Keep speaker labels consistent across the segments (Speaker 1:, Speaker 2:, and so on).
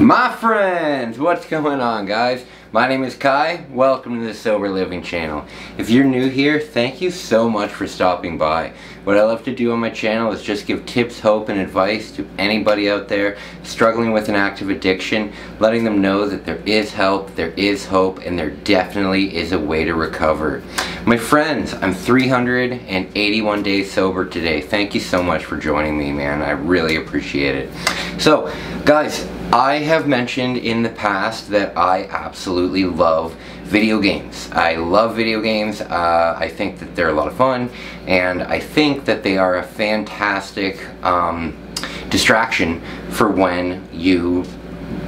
Speaker 1: My friends, what's going on guys? My name is Kai, welcome to the Sober Living channel. If you're new here, thank you so much for stopping by. What I love to do on my channel is just give tips, hope, and advice to anybody out there struggling with an active addiction, letting them know that there is help, there is hope, and there definitely is a way to recover. My friends, I'm 381 days sober today. Thank you so much for joining me, man. I really appreciate it. So, guys, I have mentioned in the past that I absolutely love video games. I love video games. Uh, I think that they're a lot of fun, and I think that they are a fantastic um, distraction for when you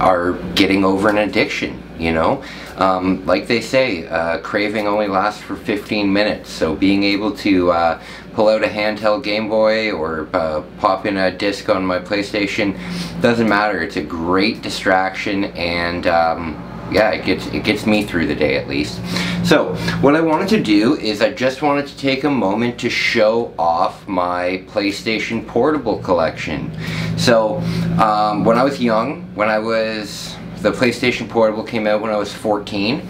Speaker 1: are getting over an addiction, you know? Um, like they say, uh, craving only lasts for 15 minutes, so being able to uh, pull out a handheld Game Boy or uh, pop in a disc on my PlayStation, doesn't matter. It's a great distraction and um, yeah, it gets, it gets me through the day at least. So, what I wanted to do is I just wanted to take a moment to show off my PlayStation Portable collection. So, um, when I was young, when I was the PlayStation Portable came out when I was 14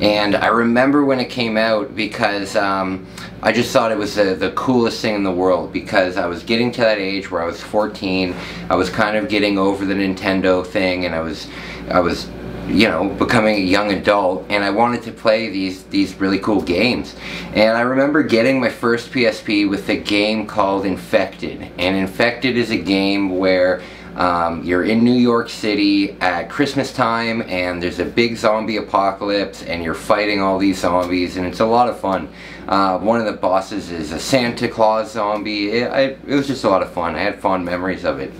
Speaker 1: and I remember when it came out because um, I just thought it was the, the coolest thing in the world because I was getting to that age where I was 14 I was kind of getting over the Nintendo thing and I was I was you know becoming a young adult and I wanted to play these these really cool games. And I remember getting my first PSP with a game called Infected and Infected is a game where um, you're in New York City at Christmas time and there's a big zombie apocalypse and you're fighting all these zombies and it's a lot of fun. Uh, one of the bosses is a Santa Claus zombie. It, I, it, was just a lot of fun. I had fond memories of it.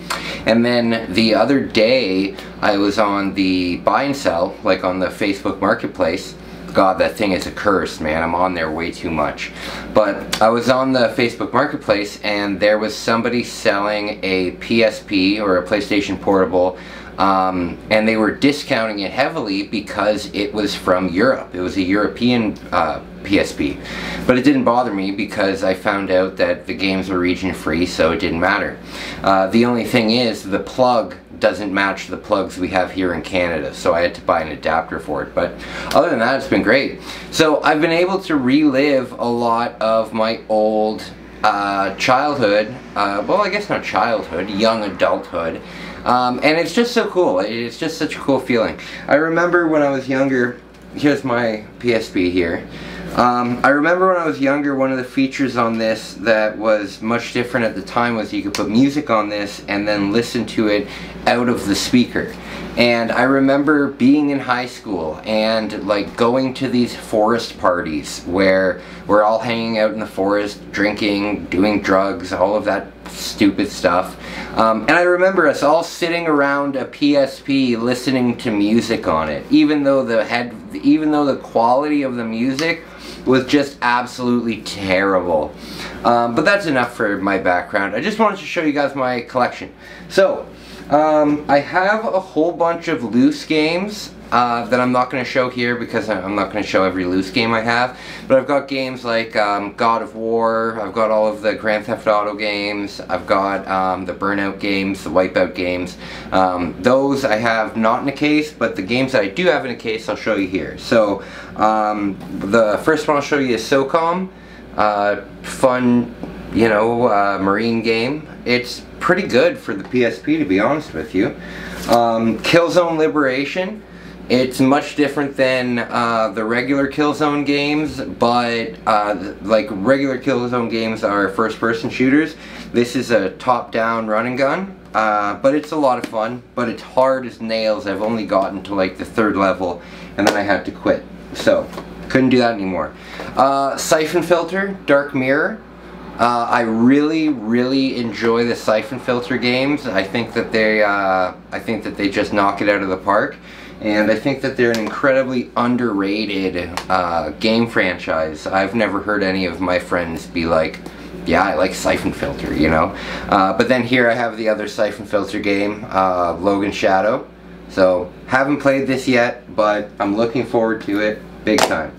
Speaker 1: And then the other day I was on the buy and sell, like on the Facebook Marketplace, God, that thing is a curse, man. I'm on there way too much. But I was on the Facebook Marketplace and there was somebody selling a PSP or a PlayStation Portable um, and they were discounting it heavily because it was from Europe. It was a European uh, PSP. But it didn't bother me because I found out that the games were region free so it didn't matter. Uh, the only thing is the plug doesn't match the plugs we have here in Canada, so I had to buy an adapter for it. But other than that, it's been great. So I've been able to relive a lot of my old uh, childhood, uh, well I guess not childhood, young adulthood, um, and it's just so cool. It's just such a cool feeling. I remember when I was younger, here's my PSP here, um, I remember when I was younger, one of the features on this that was much different at the time was you could put music on this and then listen to it out of the speaker. And I remember being in high school and like going to these forest parties where we're all hanging out in the forest, drinking, doing drugs, all of that stupid stuff. Um, and I remember us all sitting around a PSP listening to music on it, even though the head, even though the quality of the music was just absolutely terrible. Um, but that's enough for my background. I just wanted to show you guys my collection. So, um, I have a whole bunch of loose games uh, that I'm not going to show here because I'm not going to show every loose game I have. But I've got games like um, God of War, I've got all of the Grand Theft Auto games, I've got um, the Burnout games, the Wipeout games. Um, those I have not in a case, but the games that I do have in a case I'll show you here. So um, the first one I'll show you is SOCOM. Uh, fun, you know, uh, marine game. It's pretty good for the PSP to be honest with you. Um, Killzone Liberation. It's much different than uh, the regular Killzone games, but uh, like regular Killzone games are first-person shooters. This is a top-down run and gun, uh, but it's a lot of fun, but it's hard as nails. I've only gotten to like the third level, and then I had to quit. So, couldn't do that anymore. Uh, Siphon Filter, Dark Mirror. Uh, I really, really enjoy the Siphon Filter games. I think that they, uh, I think that they just knock it out of the park and I think that they're an incredibly underrated uh, game franchise. I've never heard any of my friends be like, yeah, I like Siphon Filter, you know? Uh, but then here I have the other Siphon Filter game, uh, Logan Shadow. So, haven't played this yet, but I'm looking forward to it big time.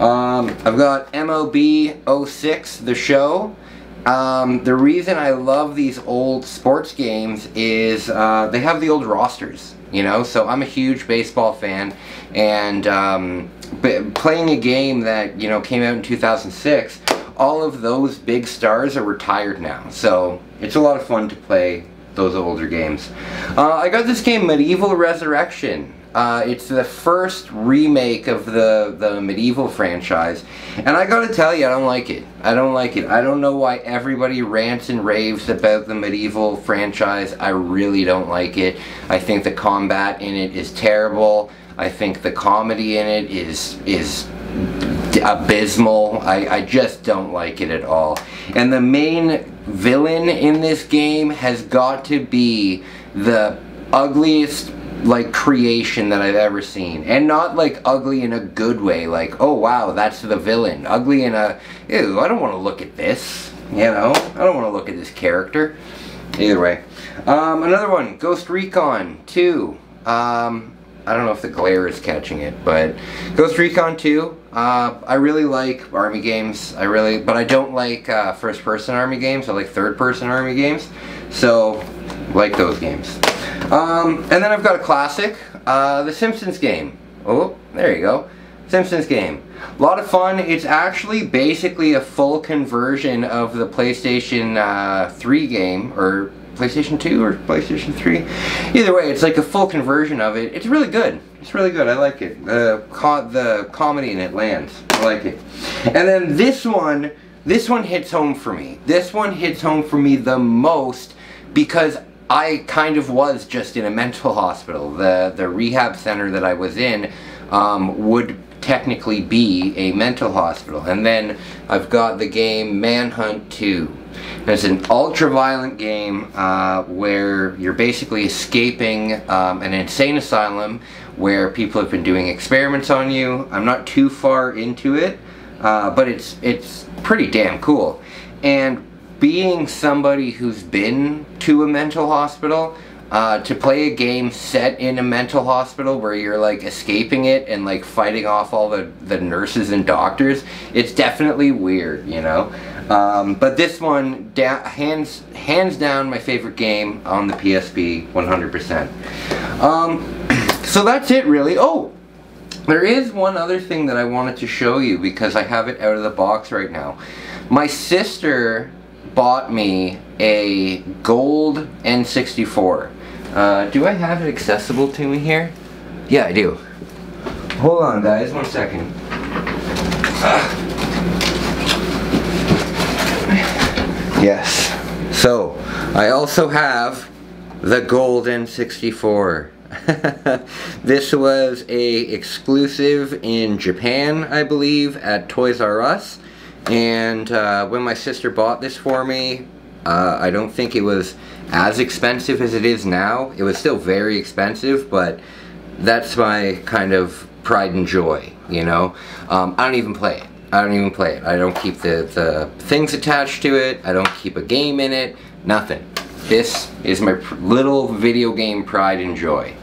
Speaker 1: Um, I've got MLB 06, the show, um, the reason I love these old sports games is uh, they have the old rosters, you know. So I'm a huge baseball fan, and um, playing a game that you know came out in 2006, all of those big stars are retired now. So it's a lot of fun to play those older games. Uh, I got this game MediEvil Resurrection. Uh, it's the first remake of the, the MediEvil franchise, and I gotta tell you, I don't like it. I don't like it. I don't know why everybody rants and raves about the MediEvil franchise. I really don't like it. I think the combat in it is terrible. I think the comedy in it is is abysmal. I, I just don't like it at all. And the main villain in this game has got to be the ugliest like creation that I've ever seen. And not like ugly in a good way, like, oh wow, that's the villain. Ugly in a, ew, I don't want to look at this. You know, I don't want to look at this character. Either way. Um, another one, Ghost Recon 2. Um, I don't know if the glare is catching it, but Ghost Recon 2, uh, I really like army games. I really, but I don't like uh, first-person army games. I like third-person army games. So, like those games. Um, and then I've got a classic, uh, the Simpsons game. Oh, there you go. Simpsons game. A lot of fun. It's actually basically a full conversion of the PlayStation uh, 3 game, or PlayStation 2 or PlayStation 3. Either way, it's like a full conversion of it. It's really good. It's really good. I like it. The, co the comedy in it lands. I like it. And then this one, this one hits home for me. This one hits home for me the most because I kind of was just in a mental hospital. The, the rehab center that I was in um, would technically be a mental hospital. And then I've got the game Manhunt 2. It's an ultra-violent game uh, where you're basically escaping um, an insane asylum where people have been doing experiments on you. I'm not too far into it, uh, but it's it's pretty damn cool. And being somebody who's been to a mental hospital, uh, to play a game set in a mental hospital where you're like escaping it and like fighting off all the, the nurses and doctors, it's definitely weird, you know? Um, but this one, hands, hands down my favorite game on the PSP, 100%. Um, so that's it really. Oh, there is one other thing that I wanted to show you because I have it out of the box right now. My sister bought me a gold N64. Uh, do I have it accessible to me here? Yeah, I do. Hold on, guys, one second. Yes. So, I also have the gold N64. this was a exclusive in Japan, I believe, at Toys R Us. And uh, when my sister bought this for me, uh, I don't think it was as expensive as it is now. It was still very expensive, but that's my kind of pride and joy, you know? Um, I don't even play it. I don't even play it. I don't keep the, the things attached to it. I don't keep a game in it. Nothing. This is my little video game pride and joy.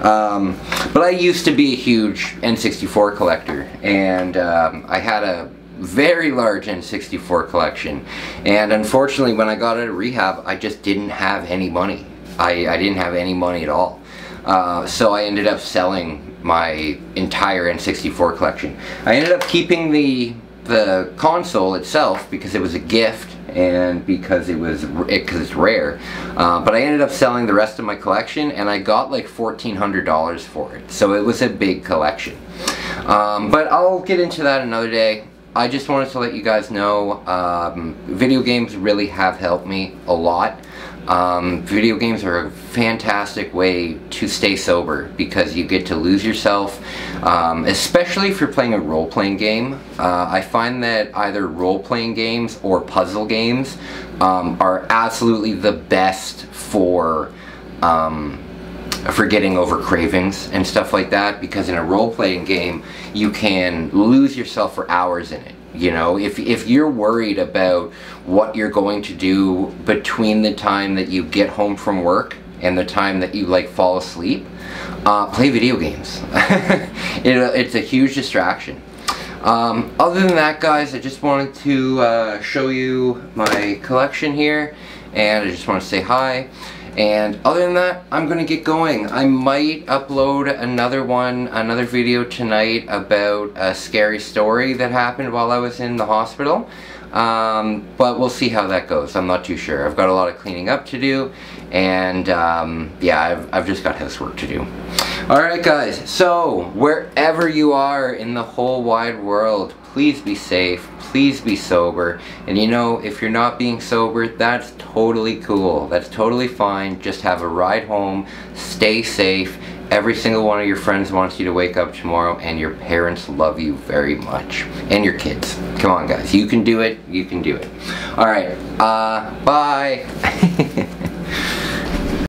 Speaker 1: Um, but I used to be a huge N64 collector, and um, I had a very large N64 collection. And unfortunately, when I got out of rehab, I just didn't have any money. I, I didn't have any money at all. Uh, so I ended up selling my entire N64 collection. I ended up keeping the the console itself because it was a gift and because it was because it, it's rare. Uh, but I ended up selling the rest of my collection and I got like $1,400 for it. So it was a big collection. Um, but I'll get into that another day. I just wanted to let you guys know um, video games really have helped me a lot. Um, video games are a fantastic way to stay sober because you get to lose yourself, um, especially if you're playing a role-playing game. Uh, I find that either role-playing games or puzzle games um, are absolutely the best for um, for getting over cravings and stuff like that because in a role-playing game you can lose yourself for hours in it you know? If, if you're worried about what you're going to do between the time that you get home from work and the time that you like fall asleep uh, play video games. It, it's a huge distraction. Um, other than that, guys, I just wanted to uh, show you my collection here, and I just want to say hi. And other than that, I'm gonna get going. I might upload another one, another video tonight about a scary story that happened while I was in the hospital. Um, but we'll see how that goes. I'm not too sure. I've got a lot of cleaning up to do, and um, yeah, I've, I've just got housework to do. Alright guys, so wherever you are in the whole wide world, please be safe, please be sober. And you know, if you're not being sober, that's totally cool. That's totally fine. Just have a ride home, stay safe. Every single one of your friends wants you to wake up tomorrow and your parents love you very much. And your kids. Come on guys, you can do it, you can do it. Alright, uh, bye.